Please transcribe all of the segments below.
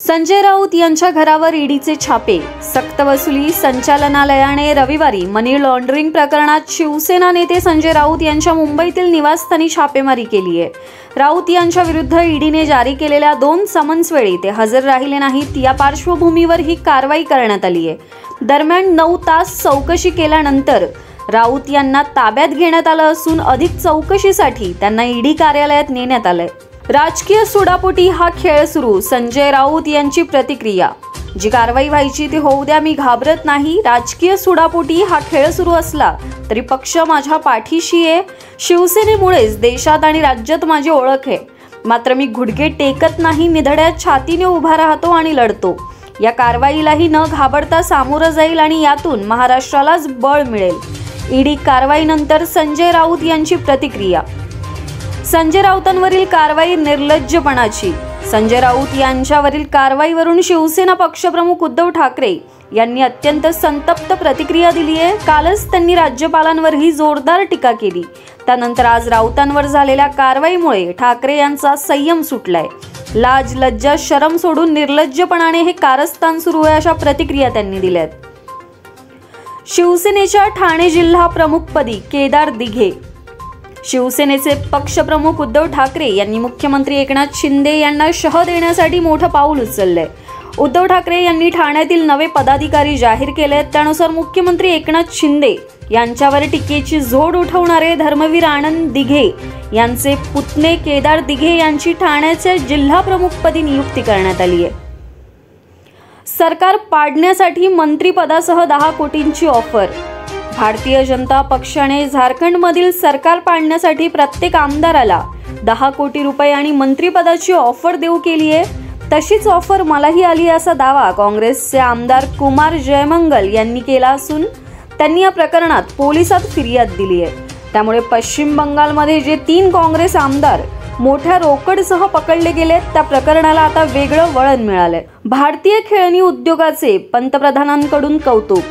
संजय राऊत यांच्या घरावर ईडीचे छापे. सक्तवसुली संचालनालयाने रविवारी मनी लॉन्ड्रिंग प्रकरणात शिवसेना नेते संजय राऊत यांच्या मुंबईतील निवासस्थानी छापेमारी केली आहे. राऊत यांच्या विरुद्ध ईडीने जारी केलेल्या दोन समन्सवेळी ते हजर राहिले नाहीत. या पार्श्वभूमीवर ही कारवाई करण्यात आली आहे. दरम्यान नऊ तास चौकशी केल्यानंतर राऊत यांना ताब्यात घेण्यात आलं असून अधिक चौकशीसाठी त्यांना ईडी कार्यालयात नेण्यात आलंय. राजकीय सुडापोटी हा खेळ सुरू. संजय राऊत यांची प्रतिक्रिया. जी कारवाई व्हायची ती होऊ द्या मी घाबरत नाही. राजकीय सुडापोटी हा खेळ सुरू असला तरी पक्ष माझ्या पाठीशी आहे. शिवसेनेमुळेच देशात आणि राज्यात माझी ओळख आहे. मात्र मी घुडके टेकत नाही निधड्या छातीने उभा राहतो आणि लढतो. या कारवाईलाही न घाबरता सामोरं जाईल आणि यातून महाराष्ट्रालाच बळ मिळेल. ईडी कारवाईनंतर संजय राऊत यांची प्रतिक्रिया. संजय राऊतांवरील कारवाई निर्लज्जपणाची. संजय राऊत यांच्यावरील कारवाईवरून शिवसेना पक्षप्रमुख उद्धव ठाकरे यांनी अत्यंत संतप्त प्रतिक्रिया दिली आहे. कालच त्यांनी राज्यपालांवरही जोरदार टीका केली. त्यानंतर आज राऊतांवर झालेल्या कारवाईमुळे ठाकरे यांचा संयम सुटलाय. लाज लज्जा शरम सोडून निर्लज्जपणाने हे कारस्थान सुरू आहे अशा प्रतिक्रिया त्यांनी दिल्यात. शिवसेनेच्या ठाणे जिल्हा प्रमुखपदी केदार दिघे शिवसेनेचे पक्षप्रमुख उद्धव ठाकरे यांनी मुख्यमंत्री एकनाथ शिंदे यांना शह देण्यासाठी मोठं पाऊल उचललंय. उद्धव ठाकरे यांनी ठाण्यातील नवे पदाधिकारी जाहीर केले आहेत त्यानुसार मुख्यमंत्री एकनाथ शिंदे यांच्यावर टीकेची झोड उठवणारे धर्मवीर आनंद दिघे यांचे पुतणे केदार दिघे यांची ठाण्याचे जिल्हा प्रमुखपदी नियुक्ती करण्यात आली आहे. सरकार पाडण्यासाठी मंत्रिपदासह दहा कोटींची ऑफर भारतीय जनता पक्षाने झारखंडमधील सरकार पाडण्यासाठी प्रत्येक आमदाराला दहा कोटी रुपये आणि मंत्रिपदाची ऑफर देऊ केली आहे तशीच ऑफर मलाही आली असा दावा काँग्रेसचे आमदार कुमार जयमंगल यांनी केला असून त्यांनी या प्रकरणात पोलिसात फिर्याद दिली आहे त्यामुळे पश्चिम बंगालमध्ये जे तीन काँग्रेस आमदार मोठ्या रोकडसह पकडले गेलेत त्या प्रकरणाला आता वेगळं वळण मिळालंय. भारतीय खेळणी उद्योगाचे पंतप्रधानांकडून कौतुक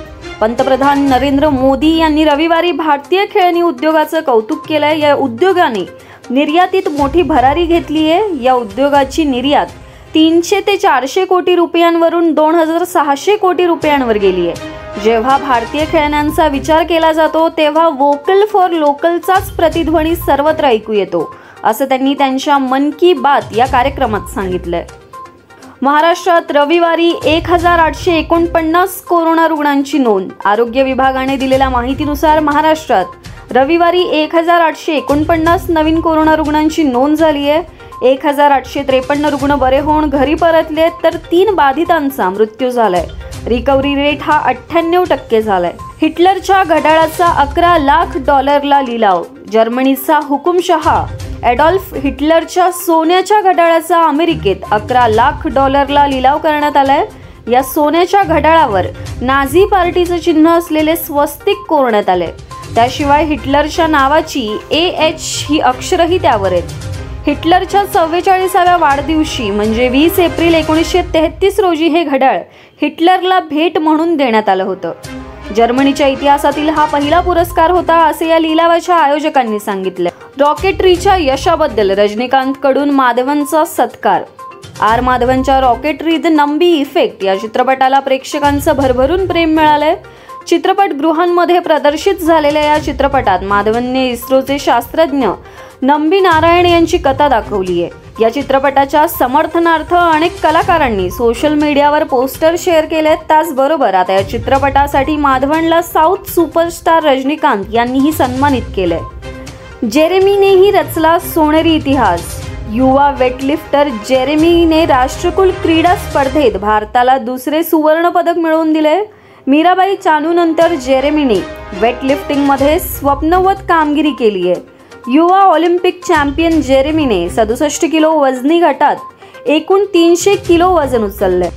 पंतप्रधान नरेंद्र मोदी यांनी रविवारी भारतीय खेळणी उद्योगाचं कौतुक केलंय. या उद्योगाने निर्यातीत मोठी भरारी घेतली आहे. या उद्योगाची निर्यात तीनशे ते चारशे कोटी रुपयांवरून दोन हजार सहाशे कोटी रुपयांवर गेली आहे. जेव्हा भारतीय खेळण्यांचा विचार केला जातो तेव्हा वोकल फॉर लोकलचाच प्रतिध्वनी सर्वत्र ऐकू येतो असं त्यांनी त्यांच्या मन की बात या कार्यक्रमात सांगितलंय. महाराष्ट्रात रविवारी एक हजार आठशे एकोणपन्नास कोरोना रुग्णांची नोंद. आरोग्य विभागाने दिलेल्या माहितीनुसार महाराष्ट्रात रविवारी एक हजार आठशे एकोणपन्नास नवीन कोरोना रुग्णांची नोंद झाली आहे. एक हजार आठशे त्रेपन्न रुग्ण बरे होऊन घरी परतले तर तीन बाधितांचा मृत्यू झालाय. रिकव्हरी रेट हा अठ्ठ्याण्णव टक्के झालाय. हिटलरच्या घड्याळाचा अकरा लाख डॉलरला लिलाव. जर्मनीचा हुकुमशहा ॲडॉल्फ हिटलरच्या सोन्याच्या घड्याळाचा अमेरिकेत अकरा लाख डॉलरला लिलाव करण्यात आलाय. या सोन्याच्या घड्याळावर नाझी पार्टीचं चिन्ह असलेले स्वस्तिक कोरण्यात आले. त्याशिवाय हिटलरच्या नावाची ए एच ही अक्षरही त्यावर आहेत. हिटलरच्या चव्वेचाळीसाव्या वाढदिवशी म्हणजे वीस एप्रिल एकोणीसशे तेहतीस रोजी हे घड्याळ हिटलरला भेट म्हणून देण्यात आलं होतं. जर्मनीच्या इतिहासातील हा पहिला पुरस्कार होता असे या लिलावाच्या आयोजकांनी सांगितले. रॉकेटरीच्या यशाबद्दल रजनीकांत कडून माधवनचा सत्कार. आर माधवनच्या रॉकेटरी द नंबी इफेक्ट या चित्रपटाला प्रेक्षकांचं भरभरून प्रेम मिळालंय. चित्रपटगृहांमध्ये प्रदर्शित झालेल्या या चित्रपटात माधवनने इस्रोचे शास्त्रज्ञ नंबी नारायण यांची कथा दाखवली आहे या चित्रपटाच्या समर्थनार्थ अनेक कलाकारांनी सोशल मीडियावर पोस्टर शेअर केलेत. त्याचबरोबर आता या चित्रपटासाठी माधवनला साऊथ सुपरस्टार रजनीकांत यांनीही सन्मानित केलंय. जेरेमीनेही रचला सोनेरी इतिहास. युवा वेटलिफ्टर जेरेमीने राष्ट्रकुल क्रीडा स्पर्धेत भारताला दुसरे सुवर्ण पदक मिळवून दिले. मीराबाई चानूनंतर जेरेमीने वेटलिफ्टिंगमध्ये स्वप्नवत कामगिरी केली आहे युवा ऑलिम्पिक चॅम्पियन जेरेमीने सदुसष्ट किलो वजनी गटात एकूण तीनशे किलो वजन उचललंय.